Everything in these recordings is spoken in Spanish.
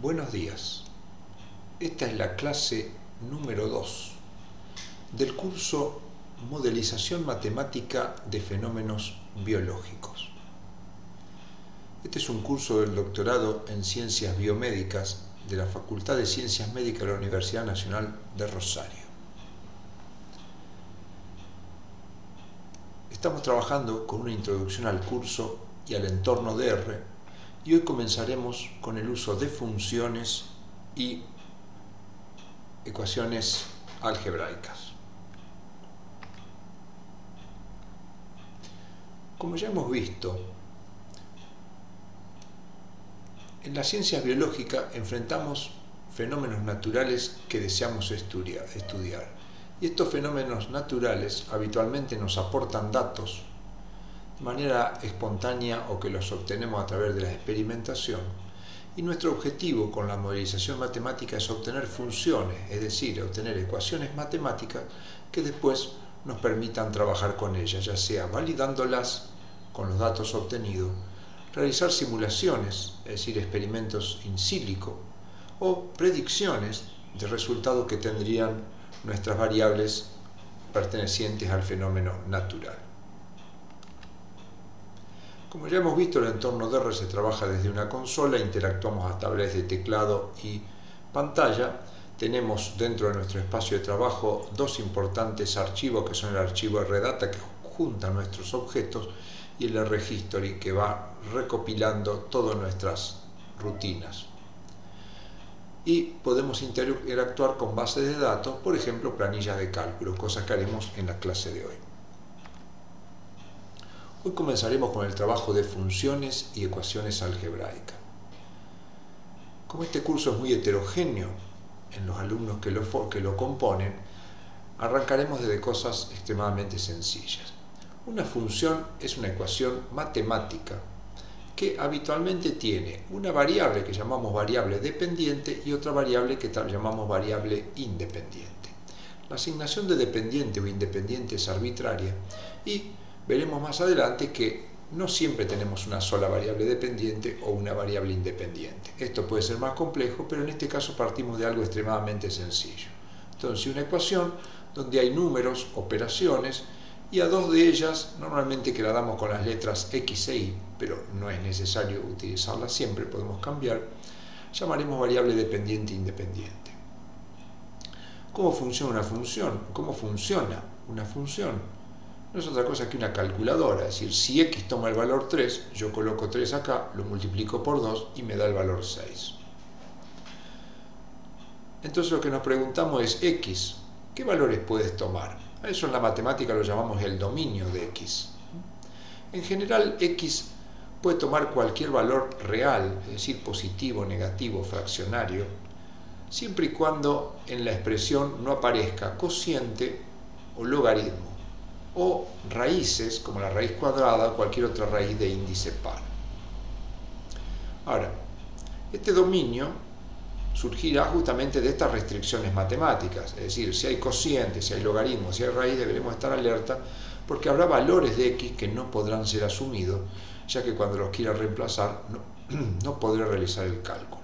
Buenos días. Esta es la clase número 2 del curso Modelización Matemática de Fenómenos Biológicos. Este es un curso del doctorado en Ciencias Biomédicas de la Facultad de Ciencias Médicas de la Universidad Nacional de Rosario. Estamos trabajando con una introducción al curso y al entorno de R y hoy comenzaremos con el uso de funciones y ecuaciones algebraicas. Como ya hemos visto, en las ciencias biológicas enfrentamos fenómenos naturales que deseamos estudiar. Y estos fenómenos naturales habitualmente nos aportan datos manera espontánea o que los obtenemos a través de la experimentación. Y nuestro objetivo con la modelización matemática es obtener funciones, es decir, obtener ecuaciones matemáticas que después nos permitan trabajar con ellas, ya sea validándolas con los datos obtenidos, realizar simulaciones, es decir, experimentos in silico, o predicciones de resultados que tendrían nuestras variables pertenecientes al fenómeno natural. Como ya hemos visto, el entorno de R se trabaja desde una consola, interactuamos a través de teclado y pantalla. Tenemos dentro de nuestro espacio de trabajo dos importantes archivos que son el archivo RData que junta nuestros objetos y el RHistory que va recopilando todas nuestras rutinas. Y podemos interactuar con bases de datos, por ejemplo, planillas de cálculo, cosas que haremos en la clase de hoy. Hoy comenzaremos con el trabajo de funciones y ecuaciones algebraicas. Como este curso es muy heterogéneo en los alumnos que lo, que lo componen, arrancaremos desde cosas extremadamente sencillas. Una función es una ecuación matemática que habitualmente tiene una variable que llamamos variable dependiente y otra variable que llamamos variable independiente. La asignación de dependiente o independiente es arbitraria y veremos más adelante que no siempre tenemos una sola variable dependiente o una variable independiente. Esto puede ser más complejo, pero en este caso partimos de algo extremadamente sencillo. Entonces, una ecuación donde hay números, operaciones, y a dos de ellas, normalmente que la damos con las letras X e Y, pero no es necesario utilizarlas siempre, podemos cambiar, llamaremos variable dependiente e independiente. ¿Cómo funciona una función? ¿Cómo funciona una función? No es otra cosa que una calculadora, es decir, si x toma el valor 3, yo coloco 3 acá, lo multiplico por 2 y me da el valor 6. Entonces lo que nos preguntamos es x, ¿qué valores puedes tomar? A eso en la matemática lo llamamos el dominio de x. En general, x puede tomar cualquier valor real, es decir, positivo, negativo, fraccionario, siempre y cuando en la expresión no aparezca cociente o logaritmo o raíces como la raíz cuadrada o cualquier otra raíz de índice par. Ahora, este dominio surgirá justamente de estas restricciones matemáticas, es decir, si hay cocientes, si hay logaritmos, si hay raíz, deberemos estar alerta porque habrá valores de x que no podrán ser asumidos, ya que cuando los quiera reemplazar no, no podré realizar el cálculo.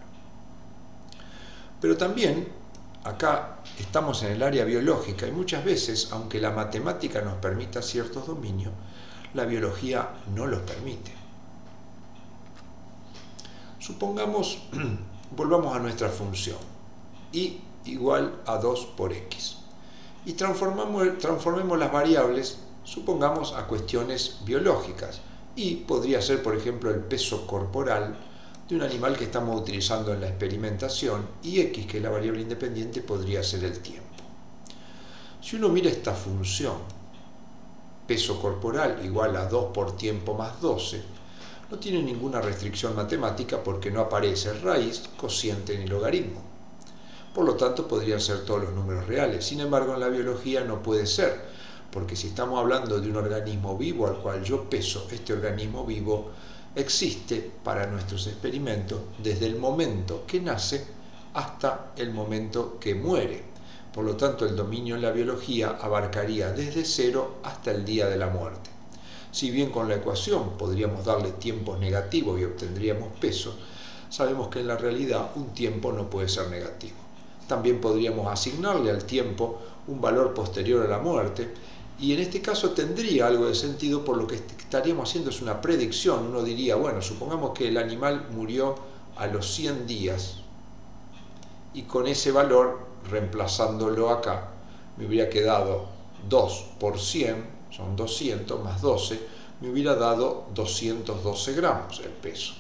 Pero también acá estamos en el área biológica y muchas veces, aunque la matemática nos permita ciertos dominios, la biología no los permite. Supongamos, volvamos a nuestra función, y igual a 2 por x. Y transformemos las variables, supongamos, a cuestiones biológicas. Y podría ser, por ejemplo, el peso corporal, de un animal que estamos utilizando en la experimentación y x, que es la variable independiente, podría ser el tiempo. Si uno mira esta función, peso corporal igual a 2 por tiempo más 12, no tiene ninguna restricción matemática porque no aparece raíz, cociente ni logaritmo. Por lo tanto, podrían ser todos los números reales. Sin embargo, en la biología no puede ser, porque si estamos hablando de un organismo vivo al cual yo peso, este organismo vivo existe para nuestros experimentos desde el momento que nace hasta el momento que muere. Por lo tanto, el dominio en la biología abarcaría desde cero hasta el día de la muerte. Si bien con la ecuación podríamos darle tiempos negativos y obtendríamos peso, sabemos que en la realidad un tiempo no puede ser negativo. También podríamos asignarle al tiempo un valor posterior a la muerte y en este caso tendría algo de sentido por lo que estaríamos haciendo es una predicción. Uno diría, bueno, supongamos que el animal murió a los 100 días y con ese valor, reemplazándolo acá, me hubiera quedado 2 por 100, son 200 más 12, me hubiera dado 212 gramos el peso.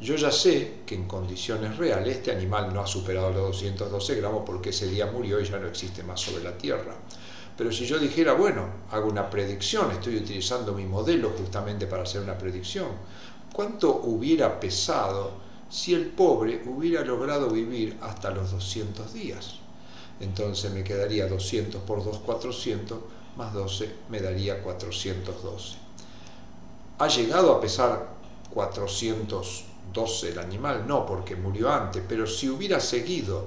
Yo ya sé que en condiciones reales este animal no ha superado los 212 gramos porque ese día murió y ya no existe más sobre la Tierra. Pero si yo dijera, bueno, hago una predicción, estoy utilizando mi modelo justamente para hacer una predicción, ¿cuánto hubiera pesado si el pobre hubiera logrado vivir hasta los 200 días? Entonces me quedaría 200 por 2, 400, más 12 me daría 412. ¿Ha llegado a pesar 412 el animal? No, porque murió antes, pero si hubiera seguido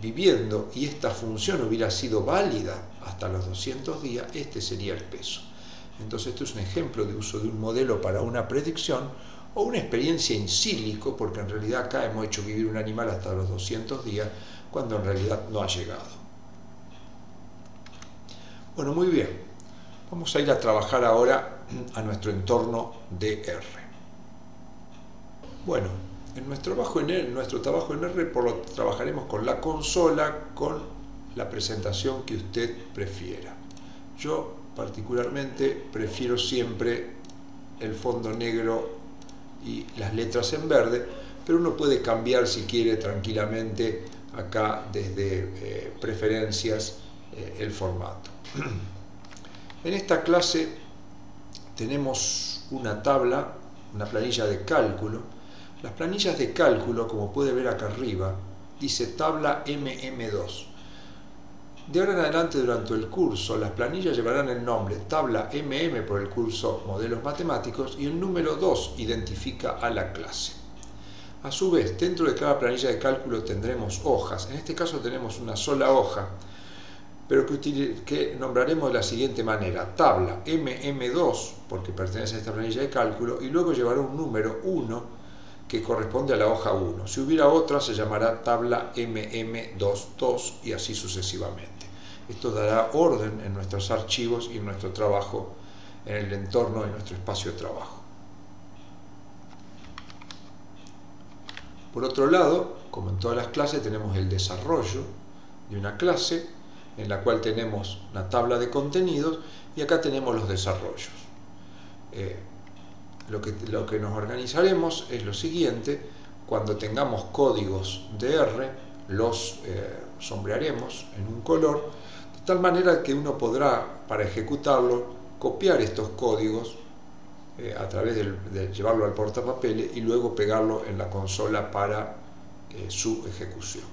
viviendo y esta función hubiera sido válida hasta los 200 días, este sería el peso. Entonces esto es un ejemplo de uso de un modelo para una predicción o una experiencia in sílico, porque en realidad acá hemos hecho vivir un animal hasta los 200 días, cuando en realidad no ha llegado. Bueno, muy bien. Vamos a ir a trabajar ahora a nuestro entorno DR. Bueno, en nuestro trabajo en, R, nuestro trabajo en R por lo, trabajaremos con la consola, con la presentación que usted prefiera. Yo particularmente prefiero siempre el fondo negro y las letras en verde, pero uno puede cambiar si quiere tranquilamente acá desde eh, preferencias eh, el formato. En esta clase tenemos una tabla, una planilla de cálculo. Las planillas de cálculo, como puede ver acá arriba, dice tabla MM2. De ahora en adelante durante el curso las planillas llevarán el nombre tabla MM por el curso Modelos Matemáticos y el número 2 identifica a la clase. A su vez, dentro de cada planilla de cálculo tendremos hojas. En este caso tenemos una sola hoja pero que, nombraremos de la siguiente manera, tabla MM2, porque pertenece a esta planilla de cálculo, y luego llevará un número 1 que corresponde a la hoja 1. Si hubiera otra, se llamará tabla MM22 y así sucesivamente. Esto dará orden en nuestros archivos y en nuestro trabajo, en el entorno de nuestro espacio de trabajo. Por otro lado, como en todas las clases, tenemos el desarrollo de una clase en la cual tenemos una tabla de contenidos y acá tenemos los desarrollos. Eh, lo, que, nos organizaremos es lo siguiente, cuando tengamos códigos de R, los eh, sombrearemos en un color, de tal manera que uno podrá, para ejecutarlo, copiar estos códigos eh, a través de, llevarlo al portapapeles y luego pegarlo en la consola para su ejecución.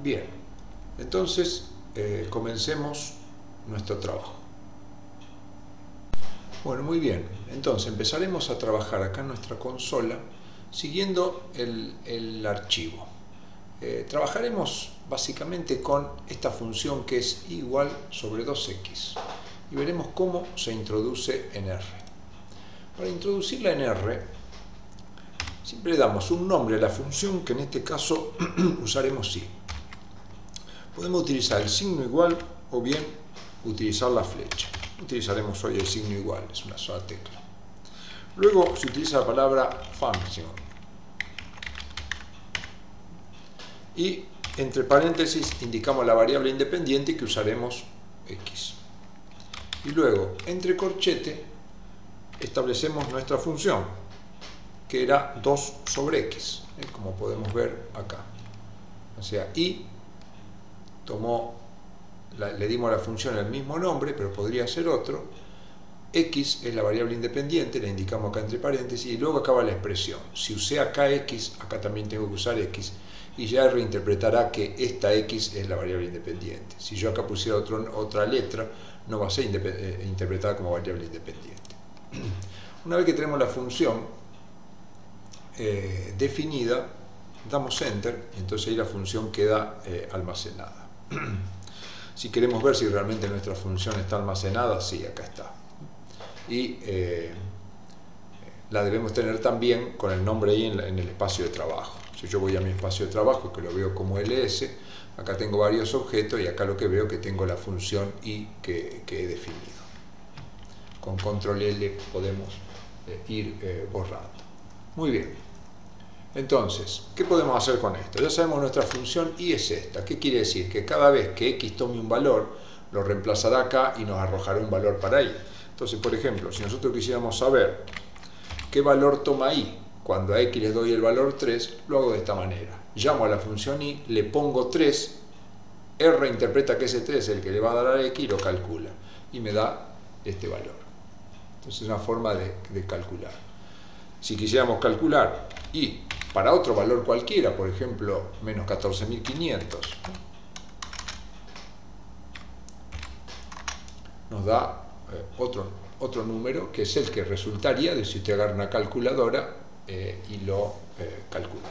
Bien, entonces eh, comencemos nuestro trabajo. Bueno, muy bien, entonces empezaremos a trabajar acá en nuestra consola siguiendo el, archivo. Eh, trabajaremos básicamente con esta función que es igual sobre 2x y veremos cómo se introduce en R. Para introducirla en R, siempre damos un nombre a la función que en este caso usaremos si. Podemos utilizar el signo igual o bien utilizar la flecha. Utilizaremos hoy el signo igual, es una sola tecla. Luego se utiliza la palabra function. Y entre paréntesis indicamos la variable independiente que usaremos x. Y luego, entre corchete, establecemos nuestra función, que era 2 sobre x, ¿eh? como podemos ver acá. O sea, y tomó, le dimos a la función el mismo nombre, pero podría ser otro. X es la variable independiente, la indicamos acá entre paréntesis, y luego acaba la expresión. Si usé acá X, acá también tengo que usar X, y ya reinterpretará que esta X es la variable independiente. Si yo acá pusiera otra letra, no va a ser eh, interpretada como variable independiente. Una vez que tenemos la función eh, definida, damos Enter, entonces ahí la función queda eh, almacenada. si queremos ver si realmente nuestra función está almacenada, sí, acá está. y eh, la debemos tener también con el nombre ahí en, el espacio de trabajo. Si yo voy a mi espacio de trabajo, que lo veo como ls, acá tengo varios objetos y acá lo que veo que tengo la función i que, he definido. Con control L podemos eh, ir eh, borrando. Muy bien. Entonces, ¿qué podemos hacer con esto? Ya sabemos nuestra función y es esta. ¿Qué quiere decir? Que cada vez que x tome un valor, lo reemplazará acá y nos arrojará un valor para y. Entonces, por ejemplo, si nosotros quisiéramos saber qué valor toma y cuando a x le doy el valor 3, lo hago de esta manera. Llamo a la función y, le pongo 3, R interpreta que ese 3 es el que le va a dar a x y lo calcula. Y me da este valor. Entonces es una forma de, de calcular. Si quisiéramos calcular y para otro valor cualquiera, por ejemplo, menos 14.500, nos da eh, otro, otro número que es el que resultaría de si usted agarra una calculadora eh, y lo eh, calcula.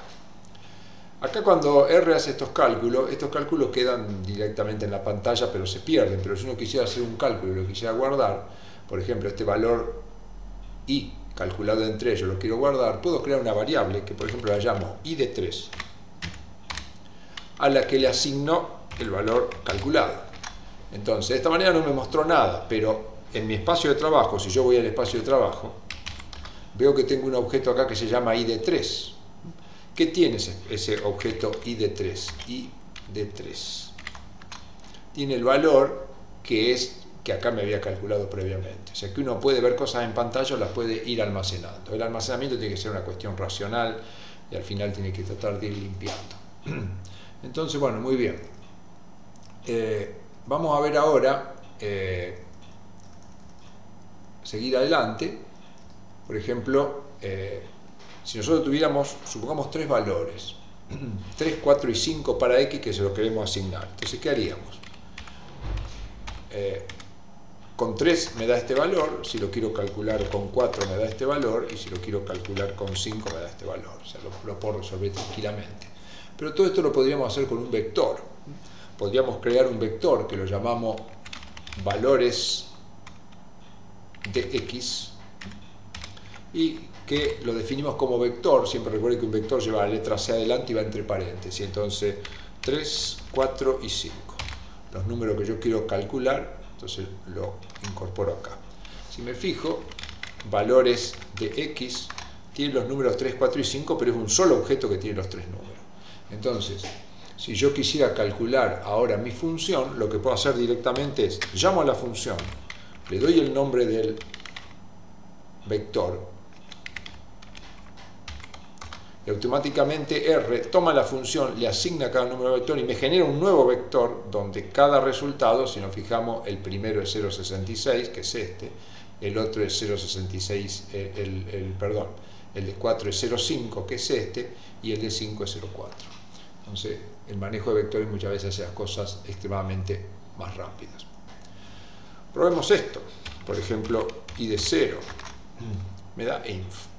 Acá cuando R hace estos cálculos, estos cálculos quedan directamente en la pantalla pero se pierden, pero si uno quisiera hacer un cálculo y lo quisiera guardar, por ejemplo este valor I calculado entre ellos lo quiero guardar, puedo crear una variable que por ejemplo la llamo i de 3, a la que le asigno el valor calculado. Entonces, de esta manera no me mostró nada, pero en mi espacio de trabajo, si yo voy al espacio de trabajo, veo que tengo un objeto acá que se llama i de 3. ¿Qué tiene ese, objeto i de 3? i de 3. Tiene el valor que es que acá me había calculado previamente. O sea que uno puede ver cosas en pantalla o las puede ir almacenando. El almacenamiento tiene que ser una cuestión racional y al final tiene que tratar de ir limpiando. Entonces, bueno, muy bien. Eh, vamos a ver ahora, eh, seguir adelante. Por ejemplo, eh, si nosotros tuviéramos, supongamos, tres valores, 3, 4 y 5 para x que se lo queremos asignar. Entonces, ¿qué haríamos? Con 3 me da este valor, si lo quiero calcular con 4 me da este valor, y si lo quiero calcular con 5 me da este valor. O sea, lo, puedo resolver tranquilamente. Pero todo esto lo podríamos hacer con un vector. Podríamos crear un vector que lo llamamos valores de x y que lo definimos como vector. Siempre recuerden que un vector lleva la letra C adelante y va entre paréntesis. Entonces, 3, 4 y 5. Los números que yo quiero calcular entonces lo incorporo acá. Si me fijo, valores de x tienen los números 3, 4 y 5, pero es un solo objeto que tiene los tres números. Entonces, si yo quisiera calcular ahora mi función, lo que puedo hacer directamente es, llamo a la función, le doy el nombre del vector, y automáticamente R toma la función, le asigna cada número de vector y me genera un nuevo vector donde cada resultado, si nos fijamos, el primero es 0,66, que es este, el otro es 0,66, el, el, perdón, el de 4 es 0,5, que es este, y el de 5 es 0,4. Entonces, el manejo de vectores muchas veces hace las cosas extremadamente más rápidas. Probemos esto. Por ejemplo, i de 0 me da inf.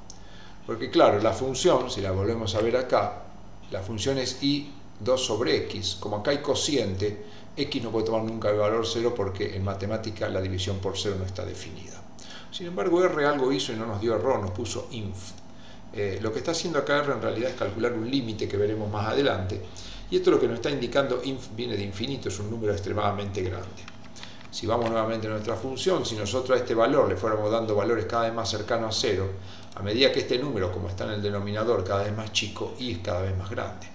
Porque claro, la función, si la volvemos a ver acá, la función es i 2 sobre x. Como acá hay cociente, x no puede tomar nunca el valor 0 porque en matemática la división por 0 no está definida. Sin embargo, R algo hizo y no nos dio error, nos puso inf. Eh, lo que está haciendo acá R en realidad es calcular un límite que veremos más adelante. Y esto lo que nos está indicando inf viene de infinito, es un número extremadamente grande. Si vamos nuevamente a nuestra función, si nosotros a este valor le fuéramos dando valores cada vez más cercanos a 0, a medida que este número, como está en el denominador, cada vez más chico, y es cada vez más grande.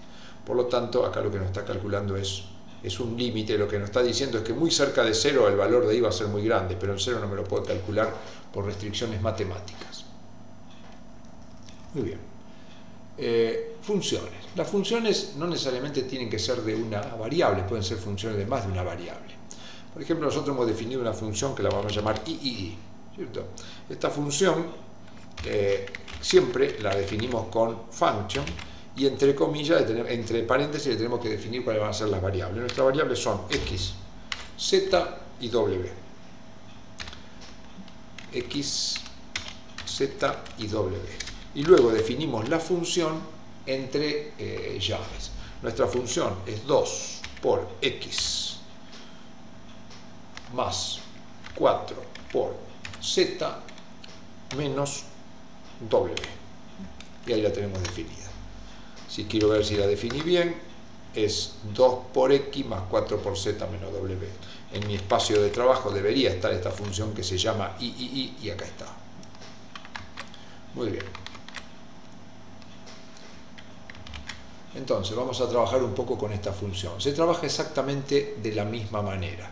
Por lo tanto, acá lo que nos está calculando es, es un límite, lo que nos está diciendo es que muy cerca de cero el valor de i va a ser muy grande, pero el cero no me lo puedo calcular por restricciones matemáticas. Muy bien. Eh, funciones. Las funciones no necesariamente tienen que ser de una variable, pueden ser funciones de más de una variable. Por ejemplo, nosotros hemos definido una función que la vamos a llamar III. ¿cierto? Esta función siempre la definimos con function y entre comillas, entre paréntesis le tenemos que definir cuáles van a ser las variables. Nuestras variables son x, z y w. x, z y w. Y luego definimos la función entre eh, llaves. Nuestra función es 2 por x más 4 por z menos W. Y ahí la tenemos definida. Si quiero ver si la definí bien, es 2 por X más 4 por Z menos W. En mi espacio de trabajo debería estar esta función que se llama I, y acá está. Muy bien. Entonces, vamos a trabajar un poco con esta función. Se trabaja exactamente de la misma manera.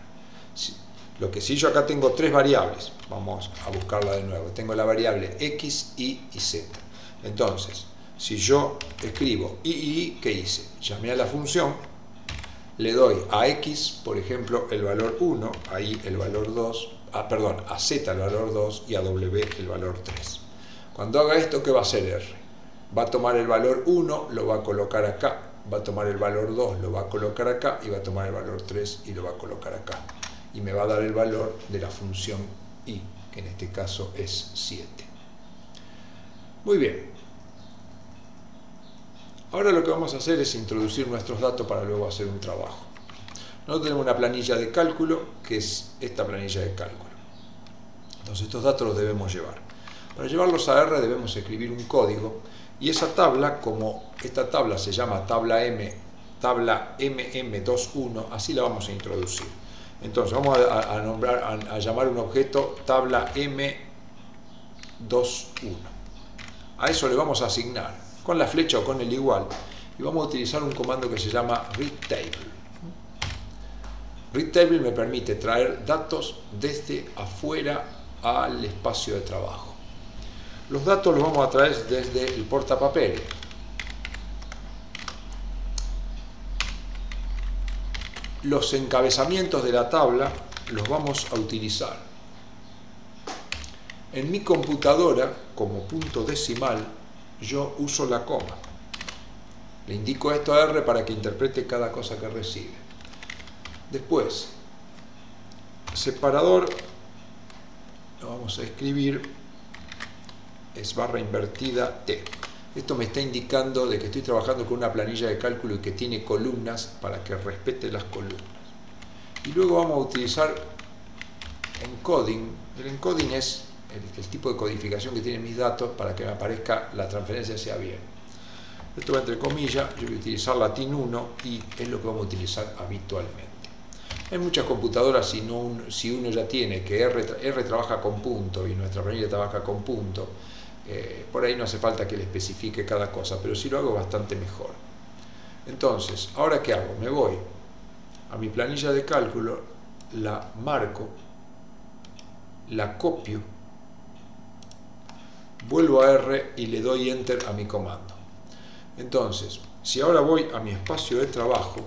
Lo que si yo acá tengo tres variables, vamos a buscarla de nuevo. Tengo la variable x, y y z. Entonces, si yo escribo y, y, ¿qué hice? Llamé a la función, le doy a x, por ejemplo, el valor 1, ahí el valor 2, ah, perdón, a z el valor 2 y a w el valor 3. Cuando haga esto, ¿qué va a hacer r? va a tomar el valor 1, lo va a colocar acá, va a tomar el valor 2, lo va a colocar acá, y va a tomar el valor 3 y lo va a colocar acá. Y me va a dar el valor de la función i, que en este caso es 7. Muy bien. Ahora lo que vamos a hacer es introducir nuestros datos para luego hacer un trabajo. Nosotros tenemos una planilla de cálculo, que es esta planilla de cálculo. Entonces estos datos los debemos llevar. Para llevarlos a R debemos escribir un código y esa tabla, como esta tabla se llama tabla M, tabla MM21, así la vamos a introducir. Entonces vamos a, nombrar, a, llamar un objeto tabla M21. A eso le vamos a asignar con la flecha o con el igual y vamos a utilizar un comando que se llama readTable. ReadTable me permite traer datos desde afuera al espacio de trabajo. Los datos los vamos a traer desde el portapapeles. Los encabezamientos de la tabla los vamos a utilizar. En mi computadora, como punto decimal, yo uso la coma. Le indico esto a R para que interprete cada cosa que recibe. Después, separador, lo vamos a escribir es barra invertida T. Esto me está indicando de que estoy trabajando con una planilla de cálculo y que tiene columnas para que respete las columnas. Y luego vamos a utilizar encoding. El encoding es el, tipo de codificación que tienen mis datos para que me aparezca la transferencia sea bien. Esto va entre comillas, yo voy a utilizar latín 1 y es lo que vamos a utilizar habitualmente. Hay muchas computadoras, si, si uno ya tiene que R, R trabaja con punto y nuestra planilla trabaja con punto, eh, por ahí no hace falta que le especifique cada cosa, pero si lo hago bastante mejor. Entonces, ¿ahora qué hago? Me voy a mi planilla de cálculo, la marco, la copio, vuelvo a R y le doy Enter a mi comando. Entonces, si ahora voy a mi espacio de trabajo,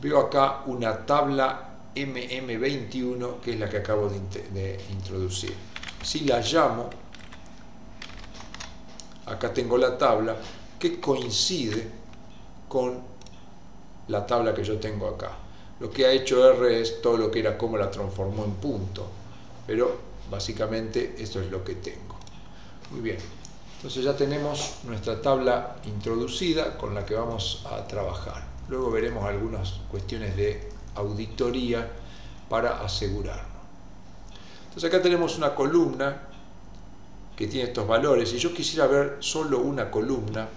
veo acá una tabla MM21 que es la que acabo de introducir. Si la llamo, acá tengo la tabla que coincide con la tabla que yo tengo acá. Lo que ha hecho R es todo lo que era cómo la transformó en punto, pero básicamente esto es lo que tengo. Muy bien, entonces ya tenemos nuestra tabla introducida con la que vamos a trabajar. Luego veremos algunas cuestiones de auditoría para asegurarnos. Entonces acá tenemos una columna que tiene estos valores, y yo quisiera ver solo una columna,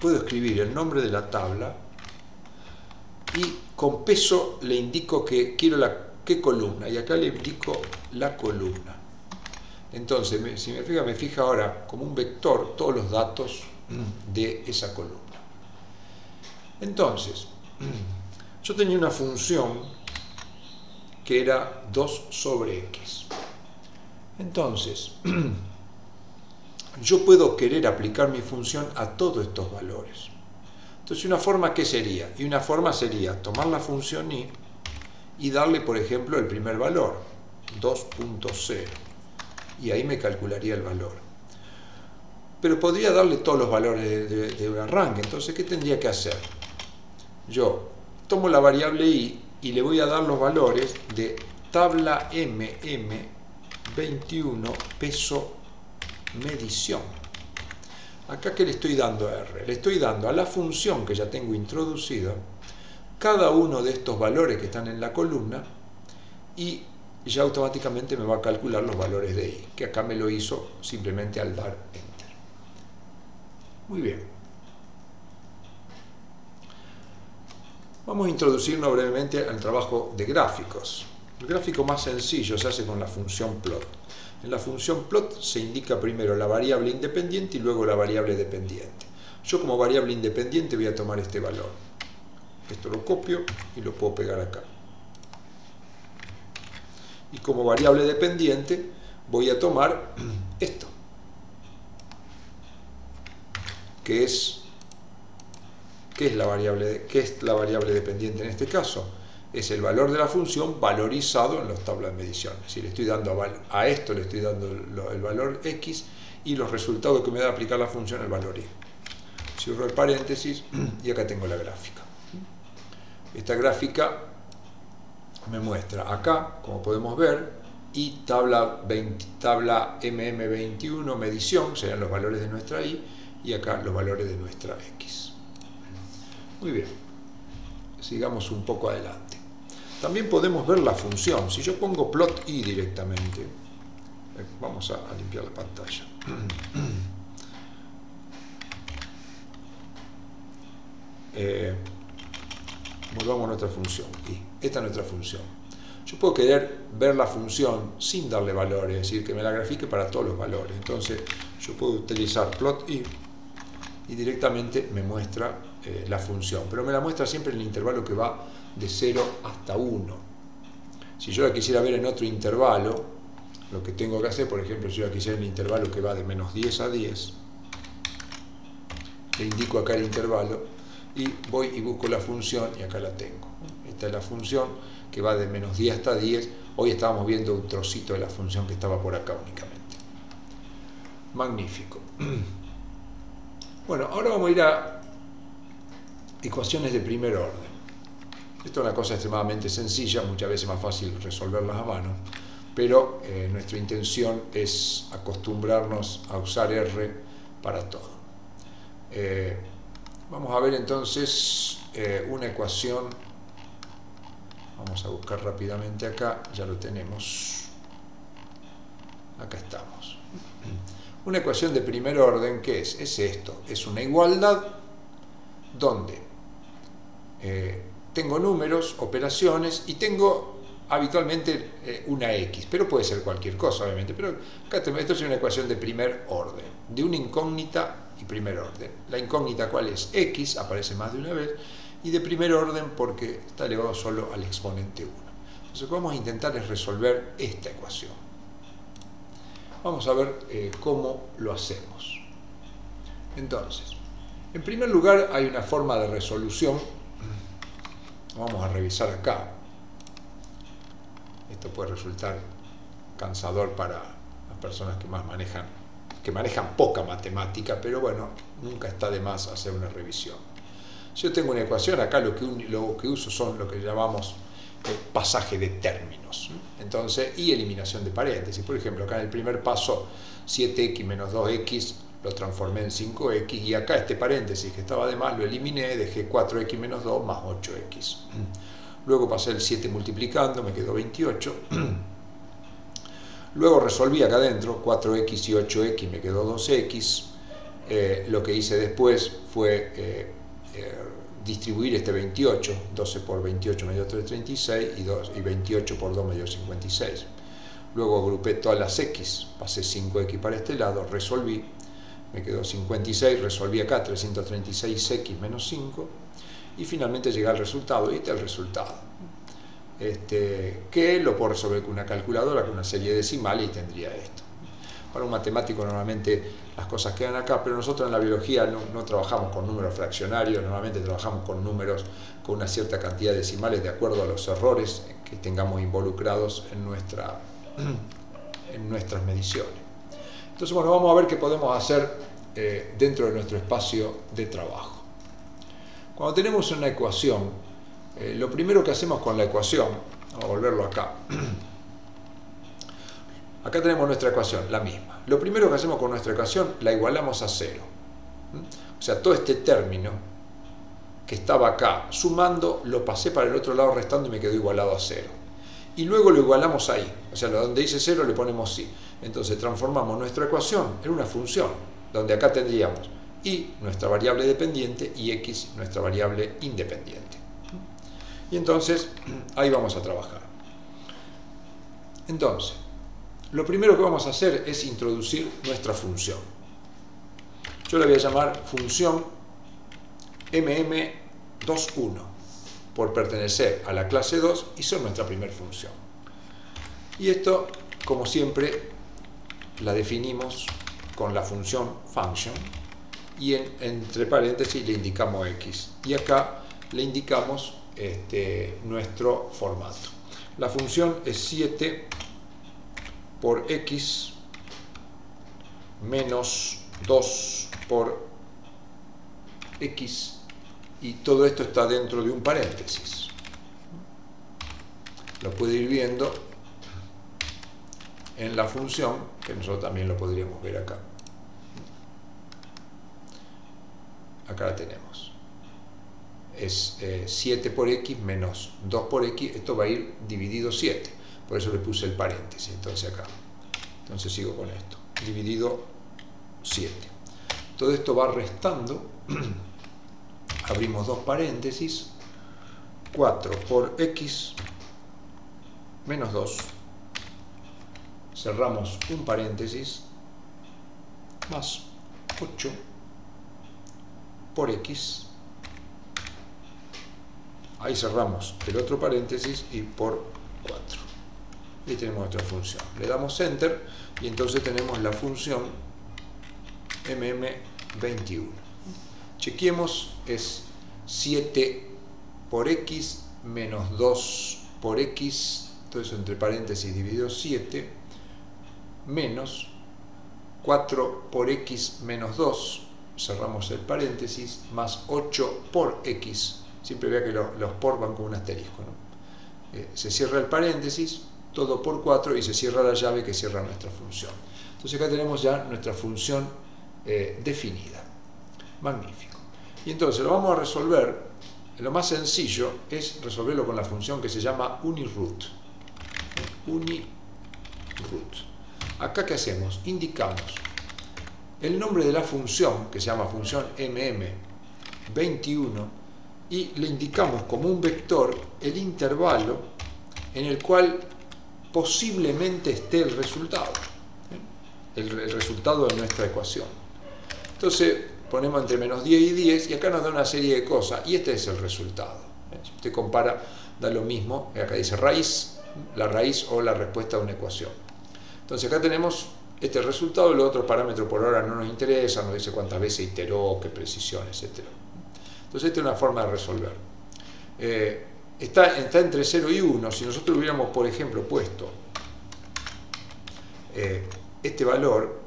puedo escribir el nombre de la tabla y con peso le indico que quiero la qué columna, y acá le indico la columna. Entonces, si me fija, me fija ahora como un vector todos los datos de esa columna. Entonces, yo tenía una función que era 2 sobre x. Entonces, yo puedo querer aplicar mi función a todos estos valores. Entonces, una forma, ¿qué sería? Y una forma sería tomar la función i y darle, por ejemplo, el primer valor, 2.0. Y ahí me calcularía el valor. Pero podría darle todos los valores de, un arranque. Entonces, ¿qué tendría que hacer? Yo tomo la variable i y le voy a dar los valores de tabla mm 21 peso medición. Acá que le estoy dando a R, le estoy dando a la función que ya tengo introducida cada uno de estos valores que están en la columna y ya automáticamente me va a calcular los valores de i, que acá me lo hizo simplemente al dar enter. Muy bien. Vamos a introducirnos brevemente al trabajo de gráficos. El gráfico más sencillo se hace con la función plot. En la función plot se indica primero la variable independiente y luego la variable dependiente. Yo como variable independiente voy a tomar este valor. Esto lo copio y lo puedo pegar acá y como variable dependiente voy a tomar esto, que es, ¿qué es, la variable, ¿qué es la variable dependiente en este caso? Es el valor de la función valorizado en las tablas de medición. Si le estoy dando a, esto le estoy dando el valor x y los resultados que me da aplicar la función el valor y. Cierro el paréntesis y acá tengo la gráfica. Esta gráfica me muestra acá, como podemos ver, y tabla, 20, tabla MM21 medición, serían los valores de nuestra Y, y acá los valores de nuestra X. Muy bien, sigamos un poco adelante. También podemos ver la función. Si yo pongo plot i directamente, eh, vamos a, limpiar la pantalla. Eh, volvamos a nuestra función. Y esta es nuestra función. Yo puedo querer ver la función sin darle valores, es decir, que me la grafique para todos los valores. Entonces yo puedo utilizar plot y, y directamente me muestra eh, la función, pero me la muestra siempre en el intervalo que va de 0 hasta 1. Si yo la quisiera ver en otro intervalo, lo que tengo que hacer, por ejemplo, si yo la quisiera en el intervalo que va de menos 10 a 10, le indico acá el intervalo y voy y busco la función y acá la tengo. Esta es la función que va de menos 10 hasta 10. Hoy estábamos viendo un trocito de la función que estaba por acá únicamente. Magnífico. Bueno, ahora vamos a ir a ecuaciones de primer orden. Esto es una cosa extremadamente sencilla, muchas veces más fácil resolverlas a mano, pero eh, nuestra intención es acostumbrarnos a usar R para todo. Eh, vamos a ver entonces eh, una ecuación Vamos a buscar rápidamente acá, ya lo tenemos. Acá estamos. Una ecuación de primer orden, ¿qué es? Es esto, es una igualdad donde tengo números, operaciones y tengo habitualmente eh, una X, pero puede ser cualquier cosa obviamente, pero acá esto es una ecuación de primer orden, de una incógnita y primer orden. La incógnita cuál es? X, aparece más de una vez, y de primer orden porque está elevado solo al exponente 1. Entonces lo que vamos a intentar es resolver esta ecuación. Vamos a ver eh, cómo lo hacemos. Entonces, en primer lugar hay una forma de resolución. Vamos a revisar acá. Esto puede resultar cansador para las personas que más manejan, que manejan poca matemática, pero bueno, nunca está de más hacer una revisión. Si yo tengo una ecuación, acá lo que, uso son lo que llamamos eh, pasaje de términos. Entonces, y eliminación de paréntesis. Por ejemplo, acá en el primer paso, 7x menos 2x lo transformé en 5x y acá este paréntesis que estaba de más lo eliminé, dejé 4x menos 2 más 8x. Luego pasé el 7 multiplicando, me quedó 28. Luego resolví acá adentro, 4x y 8x me quedó 2x. Eh, lo que hice después fue eh, distribuir este 28, 12 por 28 me dio 336 y, 2, y 28 por 2 me dio 56. Luego agrupé todas las x, pasé 5x para este lado, resolví, me quedó 56, resolví acá 336x menos 5 y finalmente llegué al resultado, y este es el resultado. Este, que lo puedo resolver con una calculadora, con una serie decimal y tendría esto. Para un matemático normalmente las cosas quedan acá, pero nosotros en la biología no, trabajamos con números fraccionarios, normalmente trabajamos con números con una cierta cantidad de decimales de acuerdo a los errores que tengamos involucrados en, nuestra, en nuestras mediciones. Entonces, bueno, vamos a ver qué podemos hacer eh, dentro de nuestro espacio de trabajo. Cuando tenemos una ecuación, eh, lo primero que hacemos con la ecuación, vamos a volverlo acá, Acá tenemos nuestra ecuación, la misma. Lo primero que hacemos con nuestra ecuación, la igualamos a cero. ¿Mm? O sea, todo este término que estaba acá sumando, lo pasé para el otro lado restando y me quedó igualado a cero. Y luego lo igualamos ahí. O sea, donde dice 0 le ponemos sí. Entonces transformamos nuestra ecuación en una función, donde acá tendríamos y nuestra variable dependiente y x nuestra variable independiente. Y entonces ahí vamos a trabajar. Entonces, lo primero que vamos a hacer es introducir nuestra función. Yo la voy a llamar función mm21 por pertenecer a la clase 2 y ser nuestra primera función. Y esto, como siempre, la definimos con la función function y entre paréntesis le indicamos x. Y acá le indicamos este, nuestro formato. La función es 7 por x menos 2 por x y todo esto está dentro de un paréntesis. Lo puede ir viendo en la función, que nosotros también lo podríamos ver acá. Acá la tenemos. Es 7 eh, por x menos 2 por x, esto va a ir dividido 7. Por eso le puse el paréntesis, entonces acá. Entonces sigo con esto. Dividido 7. Todo esto va restando. Abrimos dos paréntesis. 4 por x menos 2. Cerramos un paréntesis. Más 8 por x. Ahí cerramos el otro paréntesis y por 4. Y tenemos nuestra función. Le damos enter y entonces tenemos la función mm21. Chequemos, es 7 por x menos 2 por x, todo eso entre paréntesis dividido 7, menos 4 por x menos 2 cerramos el paréntesis, más 8 por x. Siempre vea que los por van con un asterisco. Eh, se cierra el paréntesis, todo por 4 y se cierra la llave que cierra nuestra función. Entonces acá tenemos ya nuestra función eh, definida. Magnífico. Y entonces lo vamos a resolver, lo más sencillo es resolverlo con la función que se llama uniroot. Uniroot. Acá ¿qué hacemos? Indicamos el nombre de la función, que se llama función mm21, y le indicamos como un vector el intervalo en el cual posiblemente esté el resultado, ¿eh? el, resultado de nuestra ecuación. Entonces ponemos entre menos 10 y 10 y acá nos da una serie de cosas y este es el resultado. ¿eh? Si usted compara, da lo mismo, acá dice raíz, la raíz o la respuesta a una ecuación. Entonces acá tenemos este resultado, los otros parámetros por ahora no nos interesan, nos dice cuántas veces iteró, qué precisión, etc. Entonces esta es una forma de resolver. Eh, está, está, entre 0 y 1, si nosotros hubiéramos, por ejemplo, puesto eh, este valor,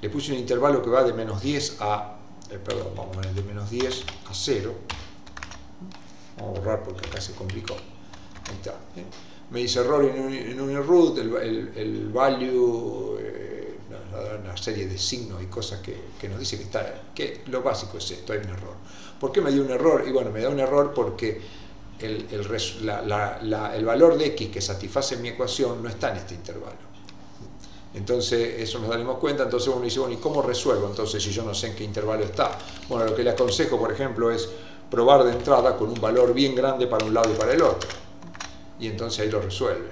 le puse un intervalo que va de menos 10 a, eh, perdón, vamos a ver, de menos 10 a 0, vamos a borrar porque acá se complicó, ahí está, me dice error en un, root, el, el, value una serie de signos y cosas que, nos dice que, está, que lo básico es esto, hay un error. ¿Por qué me dio un error? Y bueno, me da un error porque el, el, valor de x que satisface mi ecuación no está en este intervalo. Entonces, eso nos daremos cuenta, entonces uno dice, bueno, ¿y cómo resuelvo entonces si yo no sé en qué intervalo está? Bueno, lo que le aconsejo, por ejemplo, es probar de entrada con un valor bien grande para un lado y para el otro. Y entonces ahí lo resuelve.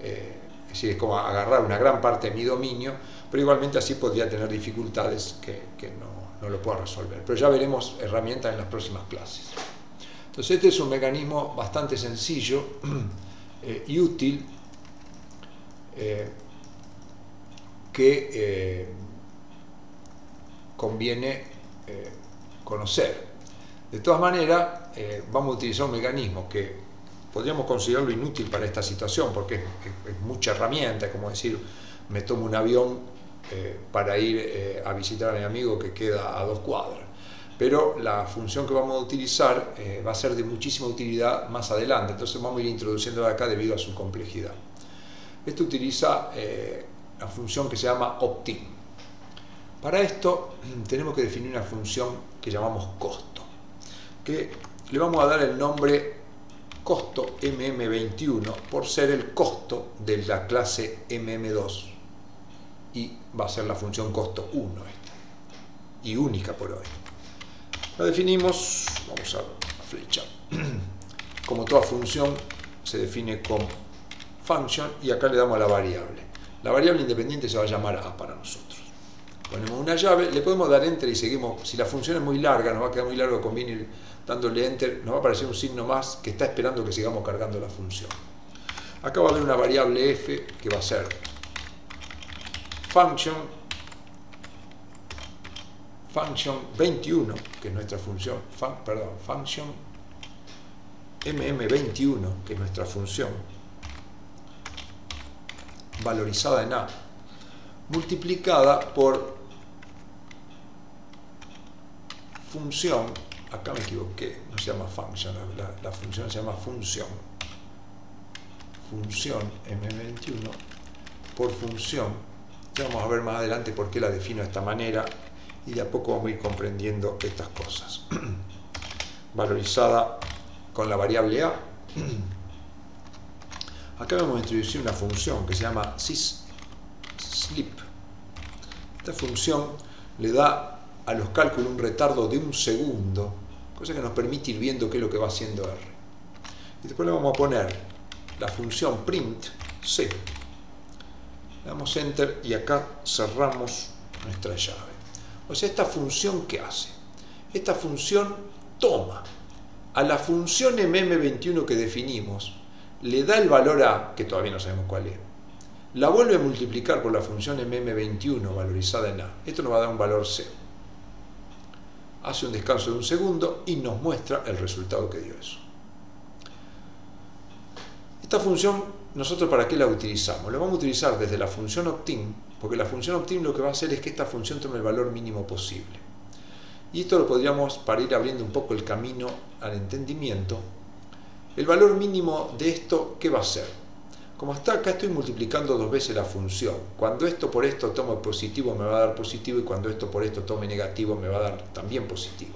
Eh, es decir, es como agarrar una gran parte de mi dominio pero igualmente así podría tener dificultades que, no, lo pueda resolver. Pero ya veremos herramientas en las próximas clases. Entonces este es un mecanismo bastante sencillo eh, y útil eh, que eh, conviene conocer. De todas maneras, vamos a utilizar un mecanismo que podríamos considerarlo inútil para esta situación porque es, mucha herramienta, como decir, me tomo un avión eh, para ir eh, a visitar a mi amigo que queda a dos cuadras. Pero la función que vamos a utilizar eh, va a ser de muchísima utilidad más adelante, entonces vamos a ir introduciendo acá debido a su complejidad. Esto utiliza la función que se llama optim. Para esto tenemos que definir una función que llamamos costo, que le vamos a dar el nombre costo mm21 por ser el costo de la clase mm2 y va a ser la función costo 1 esta y única por hoy. La definimos, vamos a flechar, como toda función se define con function y acá le damos a la variable. La variable independiente se va a llamar a para nosotros. Ponemos una llave, le podemos dar enter y seguimos. Si la función es muy larga, nos va a quedar muy largo, conviene ir dándole enter, nos va a aparecer un signo más que está esperando que sigamos cargando la función. Acá va a haber una variable f que va a ser function function 21, que es nuestra función, perdón, function mm21, que es nuestra función, valorizada en A, multiplicada por función, acá me equivoqué, no se llama function, la, función se llama función, función m21 por función, ya vamos a ver más adelante por qué la defino de esta manera y de a poco vamos a ir comprendiendo estas cosas. Valorizada con la variable a, acá vamos a introducir una función que se llama syslip. Esta función le da a los cálculos un retardo de un segundo, cosa que nos permite ir viendo qué es lo que va haciendo R. Y después le vamos a poner la función print C. Le damos enter y acá cerramos nuestra llave. O sea, esta función ¿qué hace? Esta función toma a la función mm21 que definimos, le da el valor a, que todavía no sabemos cuál es, la vuelve a multiplicar por la función mm21 valorizada en a. Esto nos va a dar un valor c hace un descanso de un segundo y nos muestra el resultado que dio eso. Esta función, ¿nosotros para qué la utilizamos? La vamos a utilizar desde la función optim, porque la función optim lo que va a hacer es que esta función tome el valor mínimo posible. Y esto lo podríamos, para ir abriendo un poco el camino al entendimiento, el valor mínimo de esto, ¿qué va a ser? Como está acá estoy multiplicando dos veces la función. Cuando esto por esto tome positivo me va a dar positivo y cuando esto por esto tome negativo me va a dar también positivo.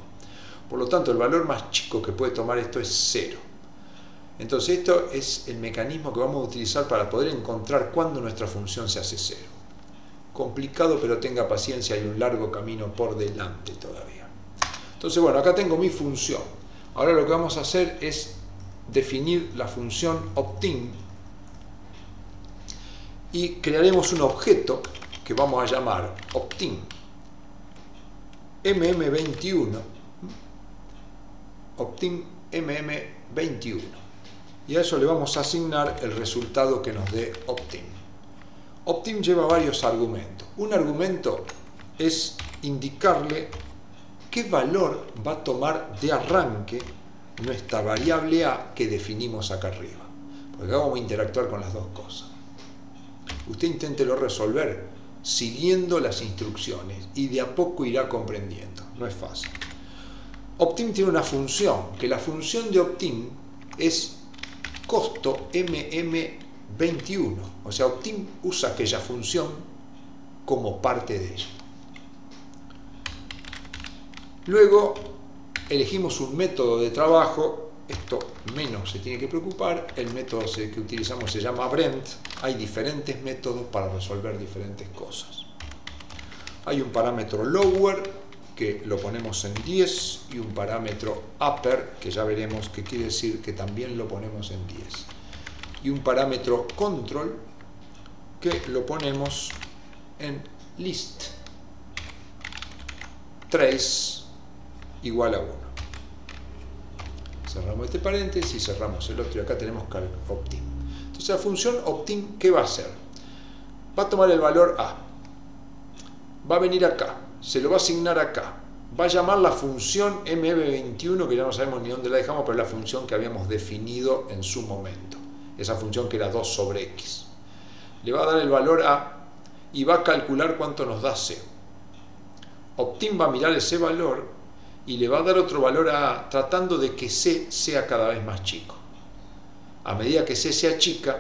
Por lo tanto, el valor más chico que puede tomar esto es cero. Entonces esto es el mecanismo que vamos a utilizar para poder encontrar cuándo nuestra función se hace cero. Complicado, pero tenga paciencia, hay un largo camino por delante todavía. Entonces, bueno, acá tengo mi función. Ahora lo que vamos a hacer es definir la función optim y crearemos un objeto que vamos a llamar optim mm21 optim mm21 y a eso le vamos a asignar el resultado que nos dé optim optim lleva varios argumentos. Un argumento es indicarle qué valor va a tomar de arranque nuestra variable a que definimos acá arriba porque vamos a interactuar con las dos cosas usted inténtelo resolver siguiendo las instrucciones y de a poco irá comprendiendo. No es fácil. Optim tiene una función, que la función de Optim es costo mm21. O sea, Optim usa aquella función como parte de ella. Luego elegimos un método de trabajo esto menos se tiene que preocupar. El método que utilizamos se llama Brent. Hay diferentes métodos para resolver diferentes cosas. Hay un parámetro lower que lo ponemos en 10 y un parámetro upper que ya veremos que quiere decir que también lo ponemos en 10. Y un parámetro control que lo ponemos en list. 3 igual a 1 cerramos este paréntesis y cerramos el otro y acá tenemos optim. Entonces la función optim, ¿qué va a hacer? Va a tomar el valor A, va a venir acá, se lo va a asignar acá, va a llamar la función mb21, que ya no sabemos ni dónde la dejamos, pero es la función que habíamos definido en su momento, esa función que era 2 sobre x. Le va a dar el valor A y va a calcular cuánto nos da C. Optim va a mirar ese valor y le va a dar otro valor a tratando de que C sea cada vez más chico. A medida que C sea chica,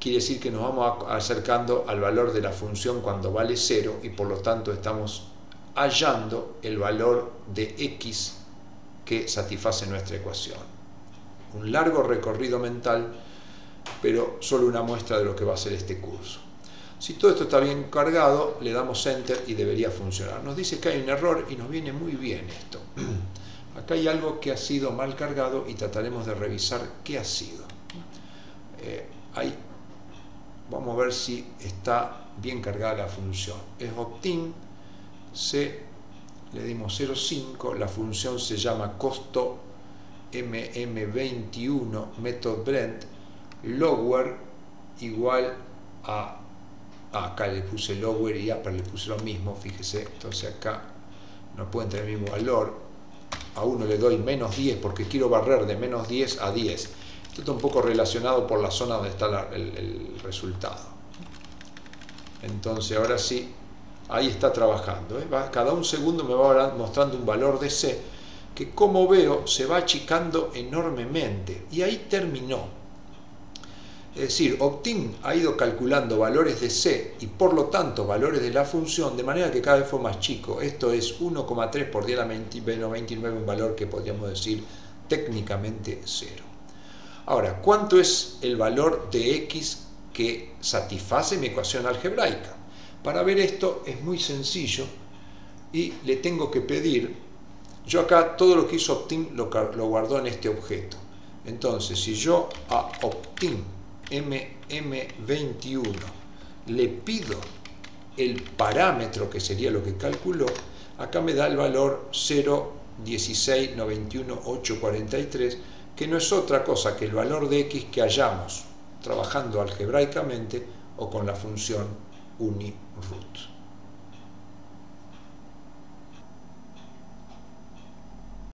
quiere decir que nos vamos acercando al valor de la función cuando vale 0 y por lo tanto estamos hallando el valor de x que satisface nuestra ecuación. un largo recorrido mental, pero solo una muestra de lo que va a ser este curso. Si todo esto está bien cargado, le damos Enter y debería funcionar. Nos dice que hay un error y nos viene muy bien esto. Acá hay algo que ha sido mal cargado y trataremos de revisar qué ha sido. Eh, vamos a ver si está bien cargada la función. Es opt-in, le dimos 0,5, la función se llama costo mm21 method blend lower igual a acá le puse lower y upper le puse lo mismo, fíjese, entonces acá no pueden tener el mismo valor, a uno le doy menos 10 porque quiero barrer de menos 10 a 10. Esto está un poco relacionado por la zona donde está el, resultado. Entonces ahora sí, ahí está trabajando. ¿eh? cada un segundo me va mostrando un valor de C que como veo se va achicando enormemente. Y ahí terminó. Es decir, Optin ha ido calculando valores de C y por lo tanto valores de la función de manera que cada vez fue más chico. Esto es 1,3 por 10 a la 29, un valor que podríamos decir técnicamente cero. Ahora, ¿cuánto es el valor de x que satisface mi ecuación algebraica? Para ver esto es muy sencillo y le tengo que pedir, yo acá todo lo que hizo Optin lo, lo guardó en este objeto. Entonces, si yo a Optin MM21 le pido el parámetro que sería lo que calculó, acá me da el valor 0.1691843, que no es otra cosa que el valor de x que hallamos trabajando algebraicamente o con la función uniroot.